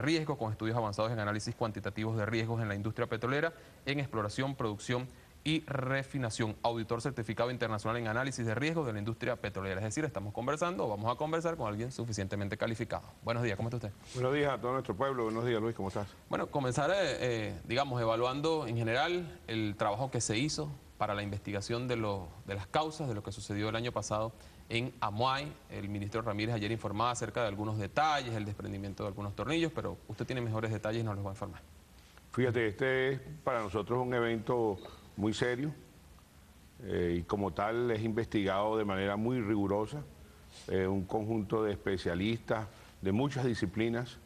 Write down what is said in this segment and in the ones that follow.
riesgo con estudios avanzados en análisis cuantitativos de riesgos en la industria petrolera, en exploración, producción y refinación, auditor certificado internacional en análisis de riesgos de la industria petrolera. Es decir, estamos conversando o vamos a conversar con alguien suficientemente calificado. Buenos días, ¿cómo está usted? Buenos días a todo nuestro pueblo. Buenos días, Luis, ¿cómo estás? Bueno, comenzar, eh, eh, digamos, evaluando en general el trabajo que se hizo para la investigación de, lo, de las causas de lo que sucedió el año pasado en Amuay. El ministro Ramírez ayer informaba acerca de algunos detalles, el desprendimiento de algunos tornillos, pero usted tiene mejores detalles y nos los va a informar. Fíjate, este es para nosotros un evento muy serio eh, y como tal es investigado de manera muy rigurosa. Eh, un conjunto de especialistas de muchas disciplinas,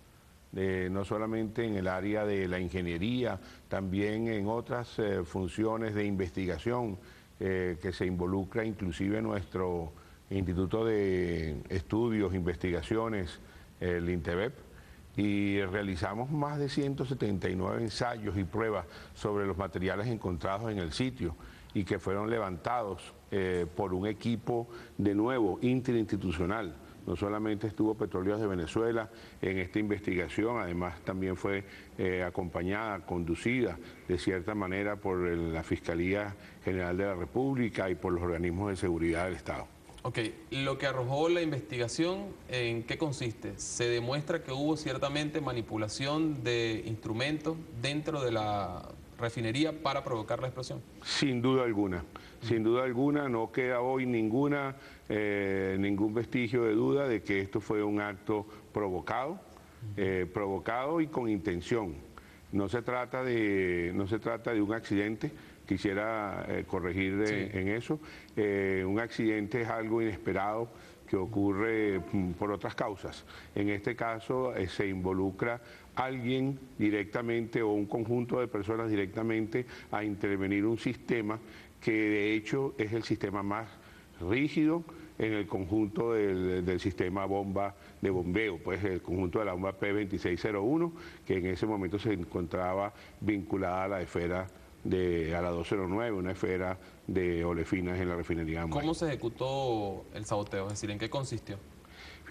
no solamente en el área de la ingeniería, también en otras eh, funciones de investigación que se involucra inclusive nuestro Instituto de Estudios, Investigaciones, el INTEBEP, y realizamos más de 179 ensayos y pruebas sobre los materiales encontrados en el sitio y que fueron levantados eh, por un equipo de nuevo interinstitucional. No solamente estuvo Petróleos de Venezuela en esta investigación, además también fue eh, acompañada, conducida de cierta manera por la Fiscalía General de la República y por los organismos de seguridad del Estado. Ok, lo que arrojó la investigación, ¿en qué consiste? Se demuestra que hubo ciertamente manipulación de instrumentos dentro de la refinería para provocar la explosión. Sin duda alguna, sin duda alguna, no queda hoy ninguna, eh, ningún vestigio de duda de que esto fue un acto provocado, eh, provocado y con intención. No se trata de, no se trata de un accidente, quisiera eh, corregir en eso. Eh, un accidente es algo inesperado que ocurre mm, por otras causas. En este caso eh, se involucra alguien directamente o un conjunto de personas directamente a intervenir un sistema que de hecho es el sistema más rígido en el conjunto del, del, sistema bomba de bombeo, pues el conjunto de la bomba P2601, que en ese momento se encontraba vinculada a la esfera de a la 209, una esfera de olefinas en la refinería. ¿Cómo se ejecutó el saboteo? Es decir, ¿en qué consistió?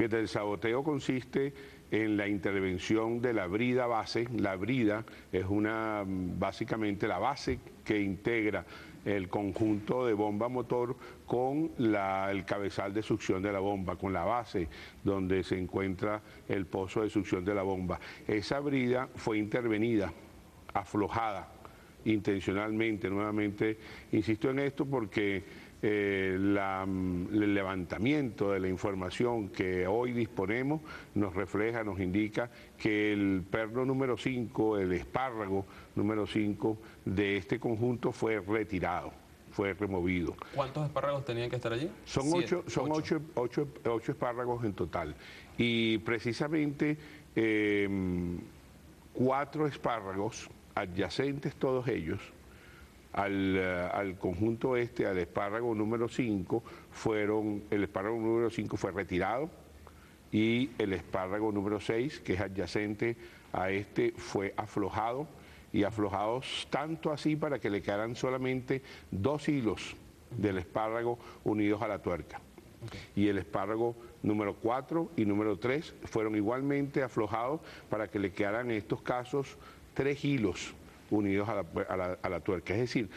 Fíjate, el saboteo consiste en la intervención de la brida base. La brida es una, básicamente la base que integra el conjunto de bomba motor con el cabezal de succión de la bomba, con la base donde se encuentra el pozo de succión de la bomba. Esa brida fue intervenida, aflojada intencionalmente, nuevamente insisto en esto porque eh, el levantamiento de la información que hoy disponemos nos refleja, nos indica que el perno número 5, el espárrago número 5 de este conjunto fue retirado fue removido. ¿Cuántos espárragos tenían que estar allí? Son, ocho, son ocho. espárragos en total. Y precisamente em, cuatro espárragos adyacentes todos ellos eh, al, conjunto este, al espárrago número 5, fueron, el espárrago número 5 fue retirado y el espárrago número 6, que es adyacente a este, fue aflojado y aflojados tanto así para que le quedaran solamente dos hilos del espárrago unidos a la tuerca. Y el espárrago número 4 y número 3 fueron igualmente aflojados para que le quedaran en estos casos tres hilos unidos a la, tuerca. Es decir,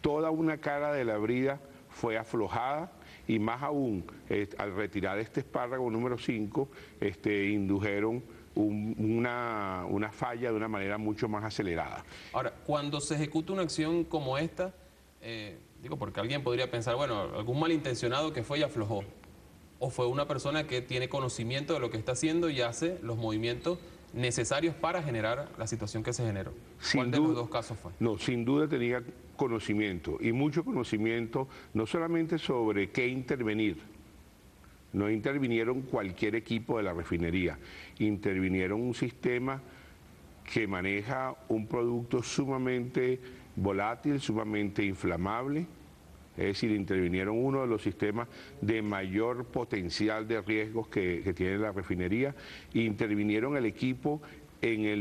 toda una cara de la brida fue aflojada y más aún, al retirar este espárrago número 5, este, indujeron una, falla de una manera mucho más acelerada. Ahora, cuando se ejecuta una acción como esta, eh, digo, porque alguien podría pensar, bueno, algún malintencionado que fue y aflojó, o fue una persona que tiene conocimiento de lo que está haciendo y hace los movimientos necesarios para generar la situación que se generó. ¿Cuál de los dos casos fue? No, sin duda tenía conocimiento y mucho conocimiento, no solamente sobre qué intervenir, no intervinieron cualquier equipo de la refinería, intervinieron un sistema que maneja un producto sumamente volátil, sumamente inflamable, es decir, intervinieron uno de los sistemas de mayor potencial de riesgos que, tiene la refinería, intervinieron el equipo en el